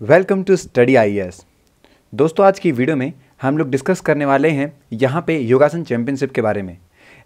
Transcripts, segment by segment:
Welcome to study IAS. दोस्तों, आज की वीडियो में हम लोग डिस्कस करने वाले हैं यहाँ पे योगासन चैंपियनशिप के बारे में।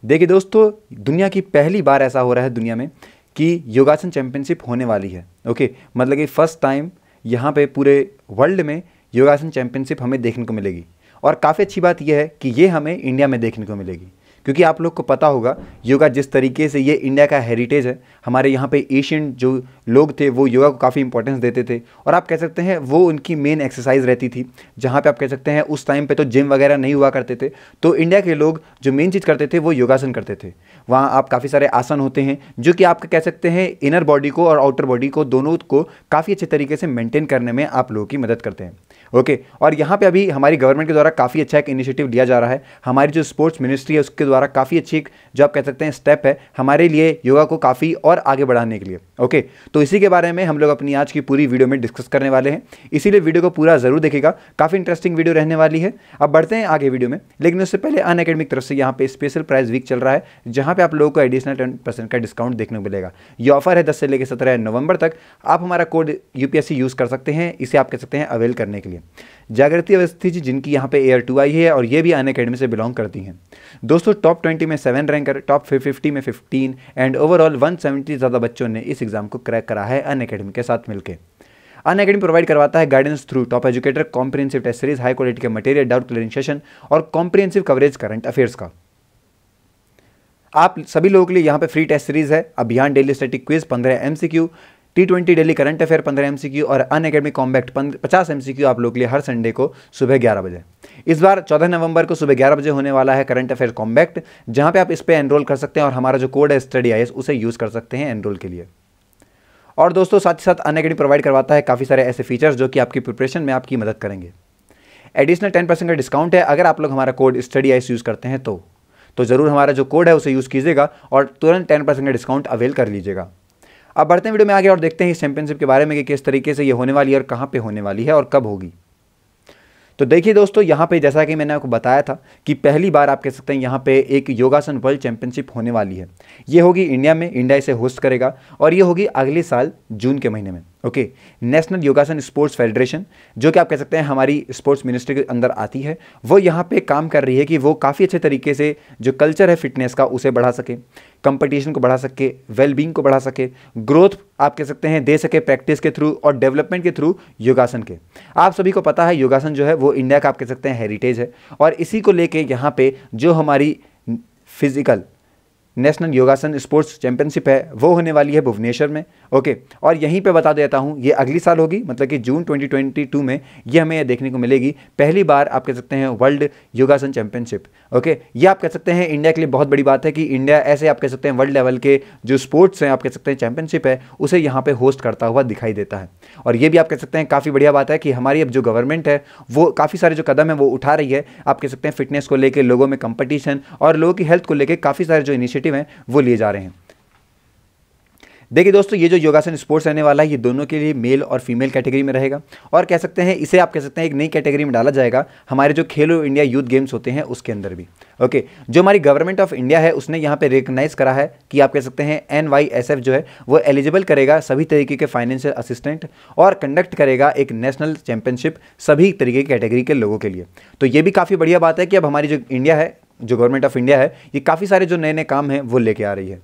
देखिए दोस्तों, दुनिया की पहली बार ऐसा हो रहा है दुनिया में कि योगासन चैंपियनशिप होने वाली है। ओके मतलब कि फ़र्स्ट टाइम यहाँ पे पूरे वर्ल्ड में योगासन चैंपियनशिप हमें देखने को मिलेगी। और काफ़ी अच्छी बात यह है कि ये हमें इंडिया में देखने को मिलेगी। क्योंकि आप लोग को पता होगा, योगा जिस तरीके से ये इंडिया का हेरिटेज है, हमारे यहाँ पे एशियन जो लोग थे, वो योगा को काफ़ी इंपॉर्टेंस देते थे। और आप कह सकते हैं, वो उनकी मेन एक्सरसाइज रहती थी, जहाँ पे आप कह सकते हैं, उस टाइम पे तो जिम वगैरह नहीं हुआ करते थे तो इंडिया के लोग जो मेन चीज़ करते थे, वो योगासन करते थे। वहाँ आप काफ़ी सारे आसन होते हैं, जो कि आप कह सकते हैं इनर बॉडी को और आउटर बॉडी को, दोनों को काफ़ी अच्छे तरीके से मेंटेन करने में आप लोगों की मदद करते हैं। ओके और यहाँ पे अभी हमारी गवर्नमेंट के द्वारा काफ़ी अच्छा एक इनिशिएटिव लिया जा रहा है। हमारी जो स्पोर्ट्स मिनिस्ट्री है, उसके द्वारा काफ़ी अच्छी एक जो आप कह सकते हैं स्टेप है हमारे लिए योगा को काफ़ी और आगे बढ़ाने के लिए। ओके तो इसी के बारे में हम लोग अपनी आज की पूरी वीडियो में डिस्कस करने वाले हैं। इसीलिए वीडियो को पूरा ज़रूर देखेगा काफ़ी इंटरेस्टिंग वीडियो रहने वाली है। अब बढ़ते हैं आगे वीडियो में। लेकिन उससे पहले अन तरफ़ से यहाँ पे स्पेशल प्राइस वीक चल रहा है, जहाँ पे आप लोगों को एडिशनल टेन परसेंट का डिस्काउंट देखने को मिलेगा। ये ऑफ़र है दस से लेकर सत्रह नवंबर तक। आप हमारा कोड यूपीएससी यूज़ कर सकते हैं। इसे आप कह सकते हैं अवेल करने के लिए। जागृति अवस्थी जी, जिनकी यहाँ पे एयर टू आई है और ये भी अन अकेडमी से बिलोंग करती हैं। दोस्तों टॉप ट्वेंटी में सेवन रैंकर टॉप फिफ्टी में fifteen and overall one seventy ज़्यादा बच्चों ने इस एग्ज़ाम को क्रैक करा है अन अकेडमी के साथ मिलकर अन अकेडमी प्रोवाइड करवाता है guidance through top educator comprehensive test series high quality के मटेरियल डाउट क्लियरिंग सेशन और कॉम्प्रिहेंसिव कवरेज करंट अफेयर्स का। आप सभी लोगों के लिए यहाँ पे फ्री टेस्ट सीरीज़ है। अभियान डेली स्टेटिक क्विज पंद्रह MCQ T twenty daily current affair पंद्रह एम और अन अकेडमी कॉम्बैक्ट पचास एम आप लोग के लिए हर संडे को सुबह ग्यारह बजे। इस बार चौदह नवंबर को सुबह ग्यारह बजे होने वाला है करंट अफेयर कॉम्बैक्ट जहाँ पे आप इस पर एनरोल कर सकते हैं और हमारा जो कोड है स्टडी आई उसे यूज़ कर सकते हैं एनरोल के लिए। और दोस्तों, साथ ही साथ अन अकेडमी प्रोवाइड करवाता है काफ़ी सारे ऐसे फीचर्स जो कि आपकी प्रिपरेशन में आपकी मदद करेंगे। एडिशनल टेन परसेंट का डिस्काउंट है, अगर आप लोग हमारा कोड स्टडी आइस यूज़ करते हैं तो। तो ज़रूर हमारा जो कोड है उसे यूज़ कीजिएगा और तुरंत टेन परसेंट का डिस्काउंट अवेल कर लीजिएगा। अब बढ़ते हैं वीडियो में आगे और देखते हैं इस चैंपियनशिप के बारे में कि किस तरीके से ये होने वाली है और कहाँ पे होने वाली है और कब होगी। तो देखिए दोस्तों, यहाँ पे जैसा कि मैंने आपको बताया था कि पहली बार आप कह सकते हैं यहाँ पे एक योगासन वर्ल्ड चैंपियनशिप होने वाली है। ये होगी इंडिया में, इंडिया इसे होस्ट करेगा और ये होगी अगले साल जून के महीने में। Okay national Yogasana sports federation जो कि आप कह सकते हैं हमारी स्पोर्ट्स मिनिस्ट्री के अंदर आती है, वो यहाँ पे काम कर रही है कि वो काफ़ी अच्छे तरीके से जो कल्चर है फिटनेस का, उसे बढ़ा सके कंपटीशन को बढ़ा सके वेलबींग को बढ़ा सके ग्रोथ आप कह सकते हैं दे सके प्रैक्टिस के थ्रू और डेवलपमेंट के थ्रू योगासन के। आप सभी को पता है योगासन जो है वो इंडिया का आप कह सकते हैं हेरिटेज है और इसी को लेके यहाँ पे जो हमारी physical national Yogasana sports championship है, वो होने वाली है भुवनेश्वर में। ओके और यहीं पे बता देता हूँ, ये अगली साल होगी मतलब कि जून 2022 में ये हमें ये देखने को मिलेगी। पहली बार आप कह सकते हैं वर्ल्ड योगासन चैंपियनशिप। ओके ये आप कह सकते हैं इंडिया के लिए बहुत बड़ी बात है कि इंडिया ऐसे आप कह सकते हैं वर्ल्ड लेवल के जो स्पोर्ट्स हैं, आप कह सकते हैं चैंपियनशिप है, उसे यहाँ पर होस्ट करता हुआ दिखाई देता है। और ये भी आप कह सकते हैं काफ़ी बढ़िया बात है कि हमारी अब जो गवर्नमेंट है, वो काफ़ी सारे जो कदम है, वो उठा रही है। आप कह सकते हैं फिटनेस को लेकर लोगों में कंपटीशन और लोगों की हेल्थ को लेकर काफ़ी सारे जो इनिशिएटिव हैं, वो लिए जा रहे हैं। देखिए दोस्तों, ये जो योगासन स्पोर्ट्स रहने वाला है, ये दोनों के लिए मेल और फीमेल कैटेगरी में रहेगा। और कह सकते हैं, इसे आप कह सकते हैं, एक नई कैटेगरी में डाला जाएगा। हमारे जो खेलो इंडिया यूथ गेम्स होते हैं, उसके अंदर भी। ओके जो हमारी गवर्नमेंट ऑफ़ इंडिया है, उसने यहाँ पे रिकग्नाइज करा है कि आप कह सकते हैं एन वाई एस एफ़ जो है, वो एलिजिबल करेगा सभी तरीके के फाइनेंशियल असिस्टेंट और कंडक्ट करेगा एक नेशनल चैंपियनशिप सभी तरीके की कैटेगरी के लोगों के लिए। तो ये भी काफ़ी बढ़िया बात है कि अब हमारी जो इंडिया है जो गवर्नमेंट ऑफ़ इंडिया है, ये काफ़ी सारे जो नए नए काम हैं, वो लेके आ रही है।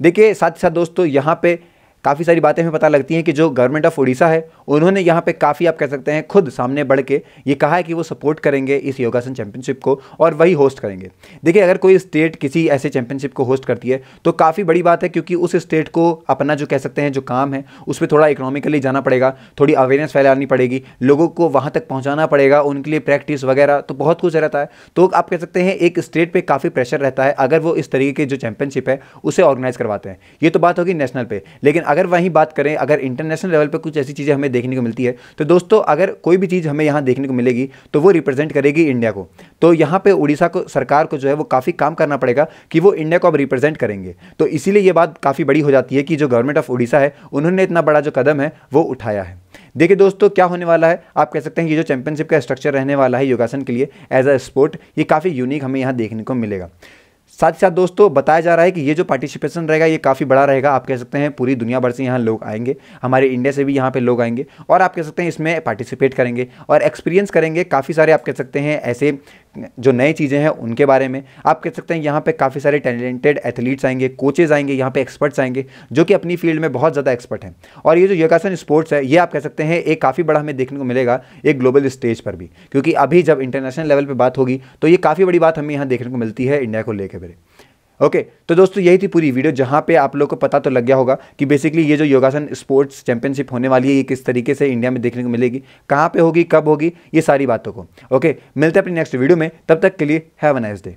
देखिए, साथ ही साथ दोस्तों, यहाँ पे काफ़ी सारी बातें हमें पता लगती हैं कि जो गवर्नमेंट ऑफ़ उड़ीसा है, उन्होंने यहाँ पे काफ़ी, आप कह सकते हैं, खुद सामने बढ़ के ये कहा है कि वो सपोर्ट करेंगे इस योगासन चैंपियनशिप को और वही होस्ट करेंगे। देखिए, अगर कोई स्टेट किसी ऐसे चैंपियनशिप को होस्ट करती है तो काफ़ी बड़ी बात है क्योंकि उस स्टेट को अपना जो कह सकते हैं, जो काम है, उस पर थोड़ा इकोनॉमिकली जाना पड़ेगा, थोड़ी अवेयरनेस फैलानी पड़ेगी, लोगों को वहाँ तक पहुँचाना पड़ेगा, उनके लिए प्रैक्टिस वगैरह तो बहुत कुछ रहता है। तो आप कह सकते हैं, एक स्टेट पर काफ़ी प्रेशर रहता है, अगर वो इस तरीके की जो चैंपियनशिप है, उसे ऑर्गेनाइज करवाते हैं। ये तो बात होगी नेशनल पे, लेकिन अगर वहीं बात करें, अगर इंटरनेशनल लेवल पर कुछ ऐसी चीज़ें हमें देखने को मिलती है तो दोस्तों, अगर कोई भी चीज़ हमें यहाँ देखने को मिलेगी तो वो रिप्रेजेंट करेगी इंडिया को। तो यहाँ पर उड़ीसा को, सरकार को जो है वो काफ़ी काम करना पड़ेगा कि वो इंडिया को अब रिप्रेजेंट करेंगे। तो इसीलिए ये बात काफ़ी बड़ी हो जाती है कि जो गवर्नमेंट ऑफ़ उड़ीसा है, उन्होंने इतना बड़ा जो कदम है, वो उठाया है। देखिए दोस्तों, क्या होने वाला है? आप कह सकते हैं कि जो चैंपियनशिप का स्ट्रक्चर रहने वाला है योगासन के लिए एज अ स्पोर्ट ये काफ़ी यूनिक हमें यहाँ देखने को मिलेगा। साथ ही साथ दोस्तों, बताया जा रहा है कि ये जो पार्टिसिपेशन रहेगा, ये काफ़ी बड़ा रहेगा। आप कह सकते हैं पूरी दुनिया भर से यहाँ लोग आएँगे। हमारे इंडिया से भी यहाँ पे लोग आएँगे। और आप कह सकते हैं इसमें पार्टिसिपेट करेंगे और एक्सपीरियंस करेंगे। काफ़ी सारे आप कह सकते हैं ऐसे जो नई चीज़ें हैं उनके बारे में। आप कह सकते हैं यहाँ पे काफ़ी सारे टैलेंटेड एथलीट्स आएँगे कोचेज़ आएँगे, यहाँ पे एक्सपर्ट्स आएँगे, जो कि अपनी फ़ील्ड में बहुत ज़्यादा एक्सपर्ट हैं। और ये जो योगासन स्पोर्ट्स है, ये आप कह सकते हैं एक काफ़ी बड़ा हमें देखने को मिलेगा एक ग्लोबल स्टेज पर भी। क्योंकि अभी जब इंटरनेशनल लेवल पर बात होगी तो ये काफ़ी बड़ी बात हमें यहाँ देखने को मिलती है इंडिया को लेकर मेरे ओके okay, तो दोस्तों यही थी पूरी वीडियो। जहाँ पे आप लोग को पता तो लग गया होगा कि बेसिकली ये जो योगासन स्पोर्ट्स चैंपियनशिप होने वाली है ये किस तरीके से इंडिया में देखने को मिलेगी कहाँ पे होगी कब होगी ये सारी बातों को। ओके okay, मिलते हैं अपनी नेक्स्ट वीडियो में। तब तक के लिए हैव अ नाइस डे